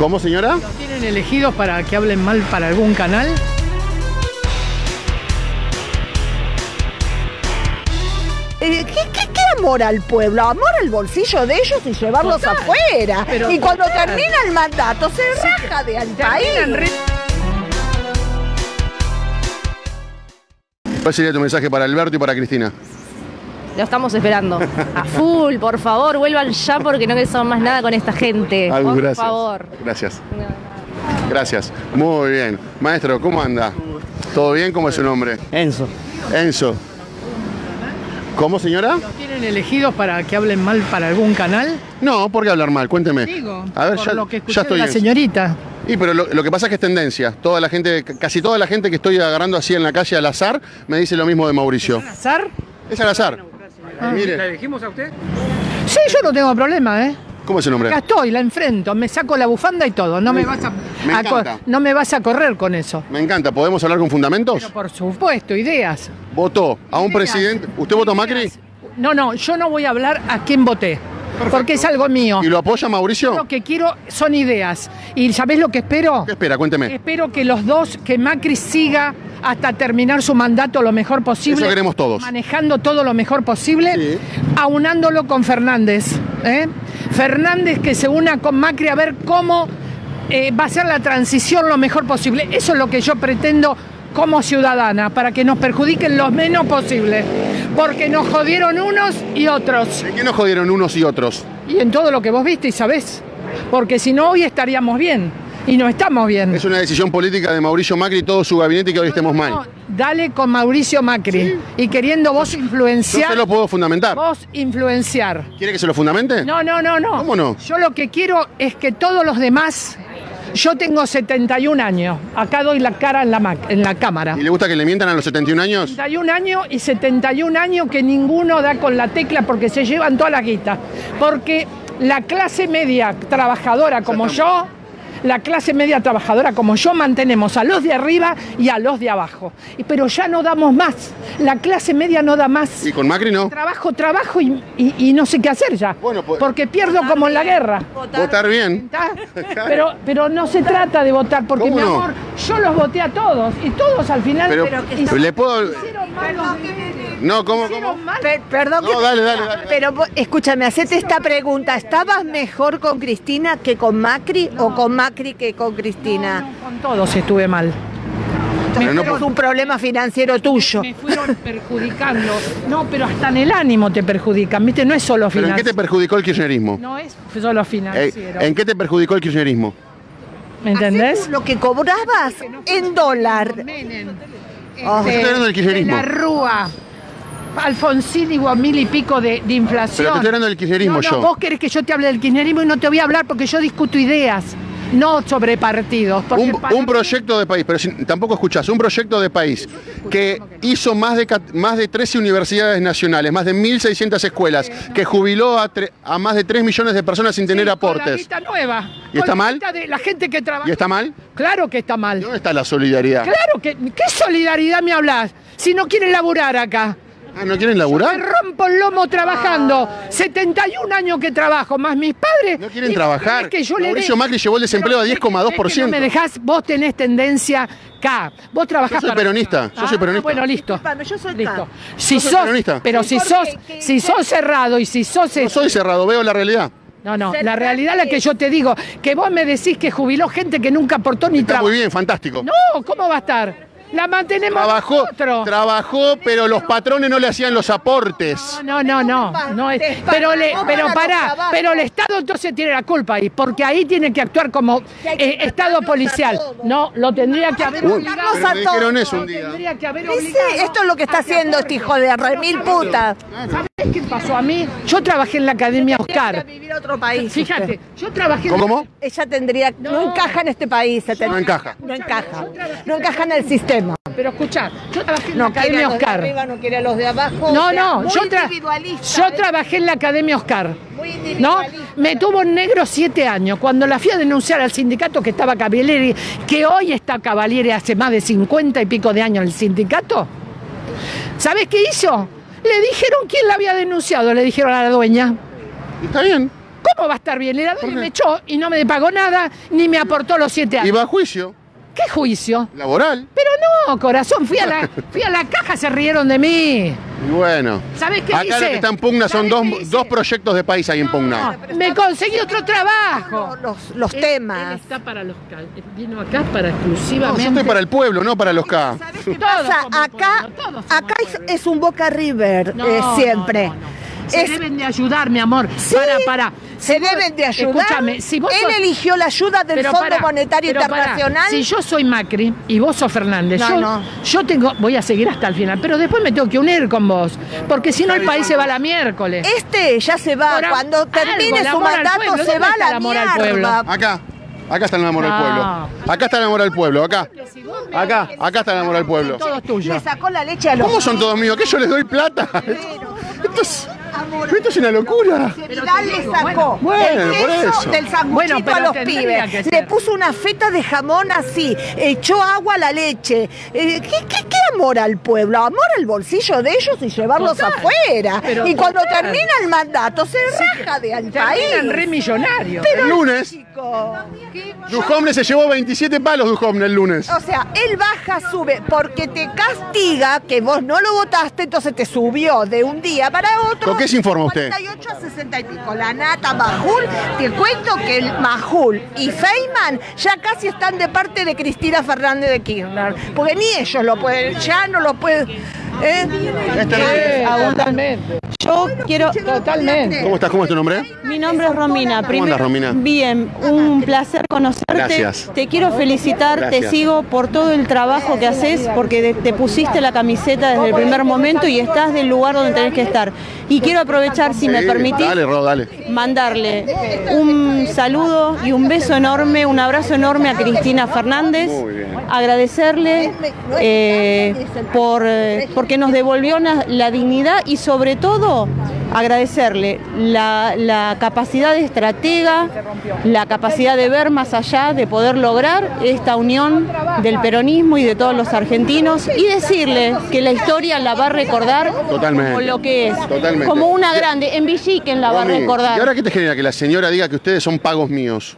¿Cómo, señora? ¿Los tienen elegidos para que hablen mal para algún canal? Eh, ¿qué, qué, qué amor al pueblo? Amor al bolsillo de ellos y llevarlos Total. afuera. Pero y cuando total. termina el mandato se raja de al país. ¿Cuál sería tu mensaje para Alberto y para Cristina? Lo estamos esperando. A full, por favor, vuelvan ya porque no queremos más nada con esta gente. Agus, por gracias. favor. Gracias. Gracias. Muy bien. Maestro, ¿cómo anda? ¿Todo bien? ¿Cómo es su nombre? Enzo. Enzo. ¿Cómo, señora? ¿Los tienen elegidos para que hablen mal para algún canal? No, ¿por qué hablar mal? Cuénteme. Digo, A ver, por ya, lo que escuché ya de estoy la en- señorita. Y pero lo, lo que pasa es que es tendencia. Toda la gente, casi toda la gente que estoy agarrando así en la calle al azar me dice lo mismo de Mauricio. ¿Azar? Es al azar. Ah. Mire, dijimos a usted? Sí, yo no tengo problema, ¿eh? ¿cómo es su nombre? Acá estoy, la enfrento, me saco la bufanda y todo. No me, vas a, Me no me vas a correr con eso. Me encanta. ¿Podemos hablar con fundamentos? Pero por supuesto, ideas. Votó a un Ideas. presidente. ¿Usted votó a Macri? No, no, yo no voy a hablar a quién voté. Porque es algo mío. ¿Y lo apoya Mauricio? Lo que quiero son ideas. ¿Y sabés lo que espero? ¿Qué espera? Cuénteme. Espero que los dos, que Macri siga hasta terminar su mandato lo mejor posible. Eso queremos todos. Manejando todo lo mejor posible, Sí. aunándolo con Fernández. ¿eh? Fernández que se una con Macri a ver cómo eh, va a ser la transición lo mejor posible. Eso es lo que yo pretendo como ciudadana, para que nos perjudiquen lo menos posible. Porque nos jodieron unos y otros. ¿En qué nos jodieron unos y otros? Y en todo lo que vos viste y sabés. Porque si no, hoy estaríamos bien. Y no estamos bien. Es una decisión política de Mauricio Macri y todo su gabinete que hoy estemos No, mal. dale con Mauricio Macri. Y queriendo vos Yo influenciar. se lo puedo fundamentar. Vos influenciar. ¿Quiere que se lo fundamente? No, no, no, no. ¿Cómo no? Yo lo que quiero es que todos los demás. Yo tengo 71 años. Acá doy la cara en la, ma- en la cámara. ¿Y le gusta que le mientan a los 71 años? 71 años y 71 años que ninguno da con la tecla porque se llevan toda la guita. Porque la clase media trabajadora como yo, la clase media trabajadora como yo, mantenemos a los de arriba y a los de abajo. Y- Pero ya no damos más. La clase media no da más. ¿Y con Macri no? Trabajo, trabajo y, y- y no sé qué hacer ya. Bueno, pues- porque pierdo como en la guerra. Votar bien. ¿Está? Pero, pero no se trata de votar, porque ¿Cómo mi no? amor, yo los voté a todos y todos al final Pero, le puedo... malos No, ¿cómo, cómo? Per- perdón. No, que- dale, dale, dale. Pero escúchame, hacete esta pregunta. ¿Estabas mejor con Cristina que con Macri o con Macri que con Cristina? No, con todos estuve mal. Pero no es un problema financiero tuyo. Me fueron perjudicando. No, pero hasta en el ánimo te perjudican, ¿viste? No es solo ¿Pero en qué te financiero. perjudicó el kirchnerismo? No es solo Eh, financiero. ¿En qué te perjudicó el kirchnerismo? ¿Me entendés? Lo que cobrabas en dólar. Menem, Ah. este, estoy hablando del kirchnerismo. de la Rúa. Alfonsín y mil y pico de, de inflación. Pero te estoy hablando del kirchnerismo no, no, yo. Vos querés que yo te hable del kirchnerismo y no te voy a hablar porque yo discuto ideas, no sobre partidos. Un, para un mí- proyecto de país, pero si- tampoco escuchás, un proyecto de país que hizo más de, más de 13 universidades nacionales, más de 1.600 escuelas, que jubiló a, tre- a más de 3 millones de personas sin tener Sí, con La aportes. guita nueva. ¿Y Con está la mal? de la gente que trabaja. ¿Y está mal? Claro que está mal. ¿Dónde está la solidaridad? Claro que. ¿Qué solidaridad me hablas? Si no quieren laburar acá. Ah, ¿No quieren Me laburar? rompo el lomo trabajando. 71 años que trabajo, más mis padres. No quieren trabajar. es que yo le Mauricio dé- Macri llevó el desempleo a Pero es que- 10,2%. es que No me dejás, vos tenés tendencia K. Vos trabajás Yo soy para- peronista, yo soy Ah, peronista. Bueno, listo. Yo soy listo. K. Si Yo soy sos, peronista. pero si ¿Por sos, si sos cerrado y si sos No soy cerrado, veo la realidad. no, no, la realidad es la que yo te digo, que vos me decís que jubiló gente que nunca aportó ni Está trabajó. muy bien, fantástico. No, ¿cómo va a estar? La mantenemos Trabajó, nosotros. trabajó, pero los patrones no le hacían los aportes. No, no, no, no es. Pero le, pero pará, pero el Estado entonces tiene la culpa ahí, porque ahí tiene que actuar como eh, Estado policial. No, lo tendría que haber Uy, obligado. Tratarlos pero a me dijeron todos. eso un día. Tendría que haber sí, obligado. esto es lo que está haciendo este hijo de remil puta. ¿Sabés qué pasó a mí? Yo trabajé en la Academia Oscar. vivir a otro país. Fíjate, yo trabajé en la- ¿Cómo? Ella tendría, no, No. encaja en este país. se No encaja. No encaja. No encaja en el sistema. Pero escuchá, yo trabajé en No la Academia Oscar. arriba, no quiere a los de abajo. No, o sea, no, muy yo, tra- individualista, yo ¿eh? trabajé en la Academia Oscar. Muy ¿No? Me tuvo en negro siete años. Cuando la fui a denunciar al sindicato que estaba Cavalieri, que hoy está Cavalieri hace más de 50 y pico de años en el sindicato, ¿sabés qué hizo? Le dijeron quién la había denunciado, le dijeron a la dueña. Está bien. ¿Cómo ¿Cómo va a estar bien? El Adolfo me echó y no me pagó nada, ni me aportó los siete Y años. va a juicio ¿Qué juicio? laboral. Pero no, corazón, fui a la, fui a la caja, se rieron de mí. Y bueno. ¿Sabes qué Acá dice? lo que está en pugna son ¿Sabes dos, dos proyectos de país ahí en pugna. Me conseguí otro trabajo. Los, los Él- temas. él está para los ca- vino acá para No, exclusivamente. yo estoy para el pueblo, no para los K. ¿Sabes qué pasa? Acá, acá es, un Boca River No, eh, no, siempre. no, no. Se Es- deben de ayudar, mi amor. Sí, para, para. Se Si vos- deben de ayudar. Escúchame, si vos Él sos- eligió la ayuda del Pero Fondo Monetario. Internacional. Si yo soy Macri y vos sos Fernández, No, yo, no. yo tengo, voy a seguir hasta el final, pero después me tengo que unir con vos, porque si no el país se va a la miércoles. Este ya se va. Por Cuando algo, termine el su mandato se ¿Dónde va a está el la amor al pueblo? mierda. Acá. Acá está el amor al No. pueblo. Acá está el amor al pueblo, acá. Acá, acá está el amor al pueblo. Todos tuyos. Le sacó la leche a los ¿Cómo son todos míos? ¿Que yo les doy plata? Esto es, esto es una locura. Vidal le sacó Bueno, el por queso eso. del sanguchito Bueno, pero a los pibes. Le puso una feta de jamón así, echó agua a la leche. Eh, ¿qué, qué, qué amor al pueblo? Amor al bolsillo de ellos y llevarlos Total. afuera. Pero y cuando termina el mandato se raja de al país. Terminan re millonarios. El lunes, Chico. Duhovne se llevó 27 palos Duhovne el lunes. O sea, él baja, sube, porque te castiga que vos no lo votaste, entonces te subió de un día para otro. ¿Con qué se informa usted? 48 a 60 y pico. La nata Majul, te cuento que el Majul y Feynman ya casi están de parte de Cristina Fernández de Kirchner. Porque ni ellos lo pueden, ya no lo pueden. ¿Eh? Sí, totalmente. Yo quiero. Totalmente. ¿Cómo estás? ¿Cómo es tu nombre? Mi nombre es Romina. ¿Cómo andas, Romina? Bien, un placer conocerte. Gracias. Te quiero felicitar, Gracias. te sigo por todo el trabajo que haces, porque te pusiste la camiseta desde el primer momento y estás del lugar donde tenés que estar. Y quiero aprovechar, si me permitís, Dale, Ro, dale. mandarle un saludo y un beso enorme, un abrazo enorme a Cristina Fernández, Muy bien. agradecerle eh, por, porque nos devolvió la, la dignidad y sobre todo agradecerle la, la capacidad de estratega, la capacidad de ver más allá, de poder lograr esta unión del peronismo y de todos los argentinos y decirle que la historia la va a recordar Totalmente. como lo que es, Totalmente. como una grande, en Villiquen la va a recordar. ¿Y ahora qué te genera que la señora diga que ustedes son pagos míos?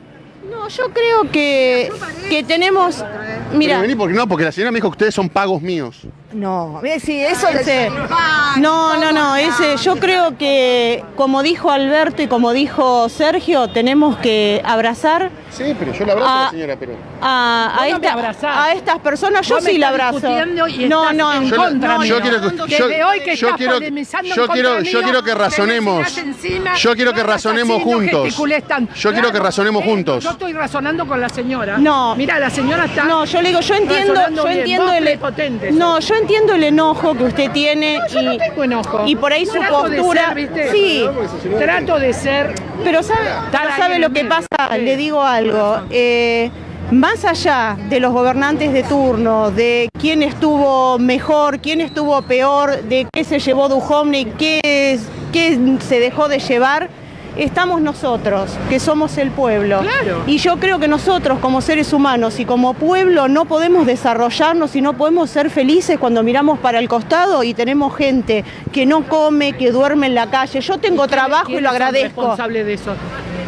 No, yo creo que, que tenemos, mira, porque no, porque la señora me dijo que ustedes son pagos míos. No, eh, sí, eso le ese- no, no, no, ese, yo creo que como dijo Alberto y como dijo Sergio, tenemos que abrazar Sí, pero yo la abrazo a la Ah, señora, pero... a, a no esta- estas personas, yo Vos sí la abrazo. y No, estás no, en Yo, contra yo mío. quiero que, yo, Desde hoy que yo estás quiero, yo quiero, mío, yo quiero que razonemos. encima Yo quiero y que razonemos juntos. Yo quiero que razonemos eh, juntos. Yo estoy razonando con la señora. No. Mira, la señora está. No, yo le digo, yo entiendo, yo bien. entiendo el No, yo entiendo el enojo que usted tiene Yo no y, tengo enojo. y por ahí su postura. sí, Trato de ser. Pero sabe, sabe lo que pasa, le digo algo. eh, más allá de los gobernantes de turno, de quién estuvo mejor, quién estuvo peor, de qué se llevó Duhovne qué, qué se dejó de llevar, estamos nosotros, que somos el pueblo. Claro. Y yo creo que nosotros como seres humanos y como pueblo no podemos desarrollarnos y no podemos ser felices cuando miramos para el costado y tenemos gente que no come, que duerme en la calle. Yo tengo trabajo y ¿Quiénes lo agradezco. responsables de eso?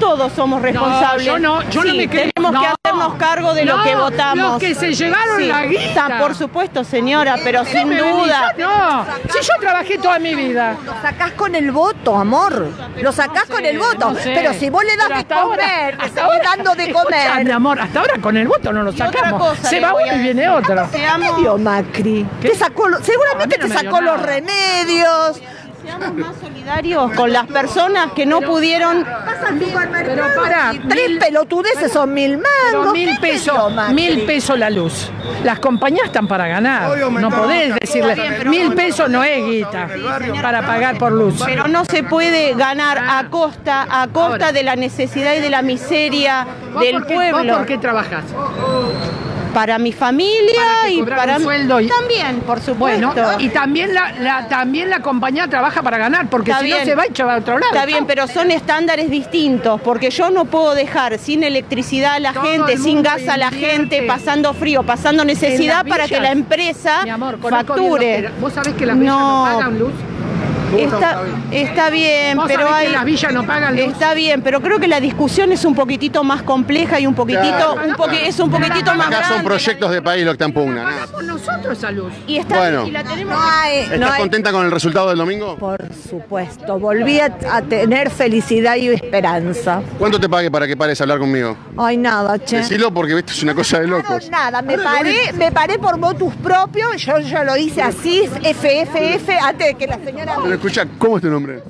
Todos somos responsables. yo no, yo no Sí, me creo. Tenemos No. que hacernos cargo de lo que votamos. Los que se llevaron Sí, la guita. por supuesto, señora, pero sin duda. venís- No, si yo trabajé toda mi vida. Lo sacás con el voto, amor. Lo sacás con el voto. No sé. Pero si vos le das Pero de ahora- comer, ahora- dando de Escuchá, mi comer. amor, hasta ahora con el voto no lo sacamos. cosa Se va uno y viene otro. Seamos, Dio Macri. Te sacó, seguramente te sacó los remedios. Seamos más solidarios con las personas que no pudieron. Pero pará, Tres mil- pelotudeces son mil mangos. mil ¿Qué te dio pesos, mil pesos la luz. Las compañías están para ganar. No podés decirle, mil pesos no es guita para pagar por luz. Pero no se puede ganar a costa, a costa de la necesidad y de la miseria ¿Vos del pueblo. ¿Vos por qué trabajas? Para mi familia Para y para un sueldo y- también, por supuesto. Bueno, y también la, la- también la compañía trabaja para ganar, porque Está si no se va y va a otro lado. Está bien, pero son estándares distintos, porque yo no puedo dejar sin electricidad a la Todo gente, sin gas a la gente, pasando frío, pasando necesidad para que la empresa amor, facture. ¿Vos sabés que las no, No. pagan luz? Está, está bien, Vos pero hay... que las villas no pagan luz. Está bien, pero creo que la discusión es un poquitito más compleja y un poquitito, Claro. un poqui- es un poquitito más Acá son proyectos de país lo que están pugna. nosotros esa luz. Y está Bueno. y la tenemos No hay, no ¿Estás hay- contenta con el resultado del domingo? Por supuesto, volví a, a tener felicidad y esperanza. ¿Cuánto te pague para que pares a hablar conmigo? Ay, nada, che. Decilo porque esto es una cosa de No, locos. nada, me paré, me paré por motus propio, yo ya lo hice así, FFF, antes de que la señora Pero escucha, ¿cómo es tu nombre?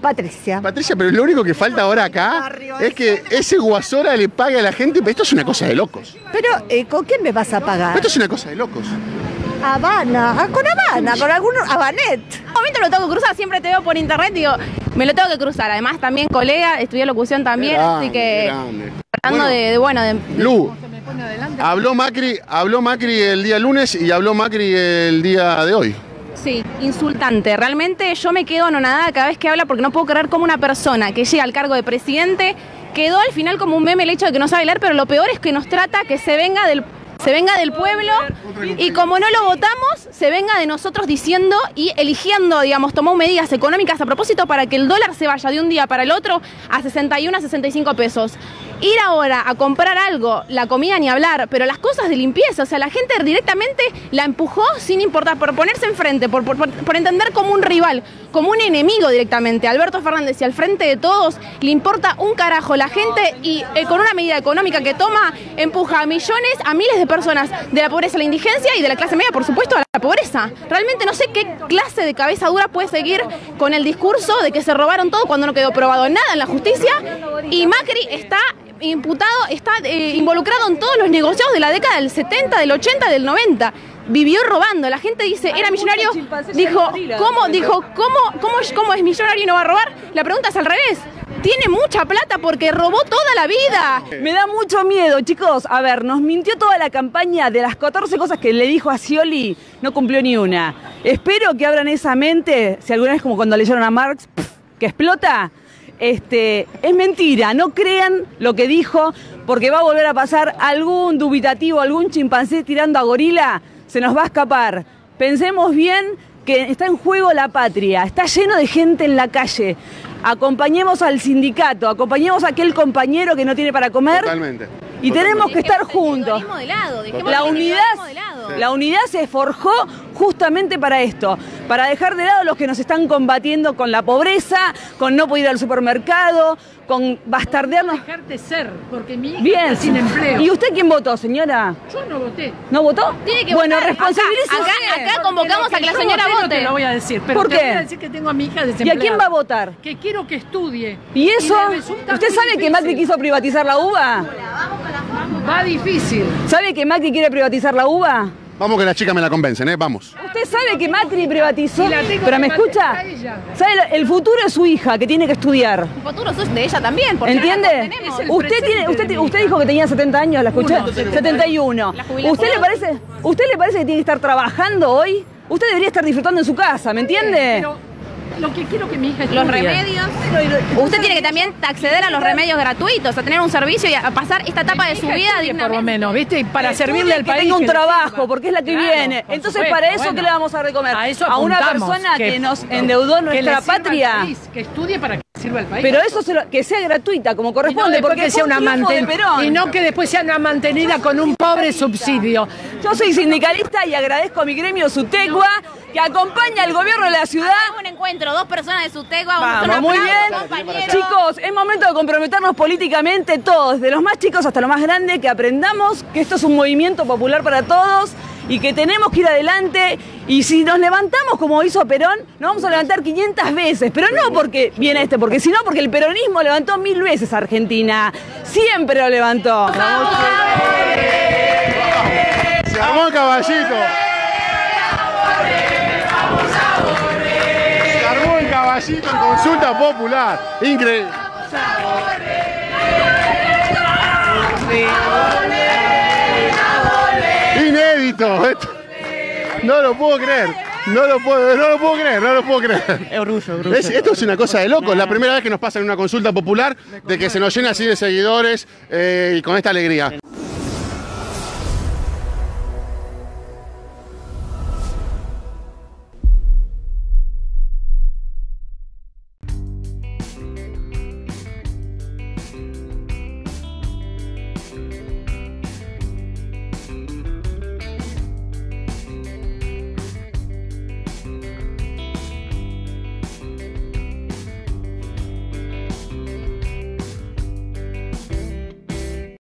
Patricia. Patricia, pero lo único que falta ahora acá es que ese guasora le pague a la gente. Pero esto es una cosa de locos. Pero, eh, ¿con qué me vas a pagar? Esto es una cosa de locos. Habana, ah, con Habana, con algún Habanet. Un momento lo tengo que cruzar, siempre te veo por internet, digo, me lo tengo que cruzar. Además, también colega, estudié locución también, Grande, así que grande. hablando Bueno, de, de, bueno, de, Lu, habló Macri, habló Macri el día lunes y habló Macri el día de hoy. Sí, insultante. Realmente yo me quedo anonadada cada vez que habla porque no puedo creer cómo una persona que llega al cargo de presidente quedó al final como un meme el hecho de que no sabe leer, pero lo peor es que nos trata que se venga del se venga del pueblo y como no lo votamos, se venga de nosotros diciendo y eligiendo, digamos, tomó medidas económicas a propósito para que el dólar se vaya de un día para el otro a 61 a 65 pesos. Ir ahora a comprar algo, la comida ni hablar, pero las cosas de limpieza, o sea, la gente directamente la empujó sin importar, por ponerse enfrente, por, por, por- entender como un rival, como un enemigo directamente. Alberto Fernández y al frente de todos le importa un carajo la gente y eh, con una medida económica que toma empuja a millones, a miles de personas de la pobreza a la indigencia y de la clase media, por supuesto, a la pobreza. Realmente no sé qué clase de cabeza dura puede seguir con el discurso de que se robaron todo cuando no quedó probado nada en la justicia y Macri está imputado, está eh, involucrado en todos los negociados de la década del 70, del 80, del 90. Vivió robando. La gente dice, era millonario. Dijo, ¿cómo? Dijo, ¿cómo, cómo, ¿cómo es millonario y no va a robar? La pregunta es al revés. Tiene mucha plata porque robó toda la vida. Me da mucho miedo, chicos. A ver, nos mintió toda la campaña de las 14 cosas que le dijo a Scioli, no cumplió ni una. Espero que abran esa mente, si alguna vez como cuando leyeron a Marx, que explota. Este, es mentira, no crean lo que dijo, porque va a volver a pasar algún dubitativo, algún chimpancé tirando a gorila, se nos va a escapar. Pensemos bien que está en juego la patria, está lleno de gente en la calle. Acompañemos al sindicato, acompañemos a aquel compañero que no tiene para comer Totalmente. y tenemos que estar juntos. De lado, La unidad, individualismo de lado. la unidad se forjó justamente para esto, para dejar de lado los que nos están combatiendo con la pobreza, con no poder ir al supermercado, con bastardearnos. Dejarte ser, porque mi hija Bien. está sin empleo. ¿Y usted quién votó, señora? Yo no voté. ¿No votó? Tiene que bueno, votar. responsabilícese Acá- usted. acá- convocamos a que la señora voté no vote. te lo voy a decir, pero ¿Por te qué? voy a decir que tengo a mi hija ¿Y desempleada. a quién va a votar? Que quiero que estudie. ¿Y eso? ¿Usted sabe que difícil. Macri quiso privatizar la uva? Va difícil. ¿Sabe que Macri quiere privatizar la uva? Vamos que las chicas me la convencen, ¿eh? Vamos. ¿Usted sabe que Macri privatizó? La tengo ¿Pero me escucha? ¿Sabe? El futuro es su hija, que tiene que estudiar. El futuro sos de ella también, porque la ¿Entiende? Es Usted tiene, usted, dijo que tenía 70 años, ¿la escuché? Uno, 71. La. ¿Usted le parece, usted le parece que tiene que estar trabajando hoy? Usted debería estar disfrutando en su casa, ¿me entiende? Pero lo que quiero que mi hija Los estudie. remedios. Usted tiene que también acceder a los remedios gratuitos, a tener un servicio y a pasar esta etapa de su vida por lo menos, ¿viste? Y Para servirle al que país. tenga un trabajo, porque es la que Claro, viene. Entonces, supuesto, para eso, bueno. ¿qué le vamos a recomer? A eso una apuntamos, persona que, nos endeudó nuestra patria. país, que estudie para que sirva al país. Pero eso se lo- que sea gratuita, como no corresponde, porque que sea una triunfo de manten- Perón. y no que después sea una mantenida con un pobre subsidio. Yo soy sindicalista y agradezco a mi gremio Sutegua que acompaña al gobierno de la ciudad Hagamos un encuentro, dos personas de su tegua, Vamos, muy bien. Chicos, es momento de comprometernos políticamente todos, de los más chicos hasta los más grandes, que aprendamos que esto es un movimiento popular para todos y que tenemos que ir adelante. Y si nos levantamos como hizo Perón, nos vamos a levantar 500 veces, pero no porque viene este, porque sino porque el peronismo levantó mil veces a Argentina. Siempre lo levantó. El caballito. Caballito en consulta popular. Increíble. Inédito. Esto- No lo puedo creer. No lo puedo, no lo puedo creer, no lo puedo creer. Es orgullo, orgullo. Es- esto es una cosa de locos. La primera vez que nos pasa en una consulta popular de que se nos llena así de seguidores eh, y con esta alegría.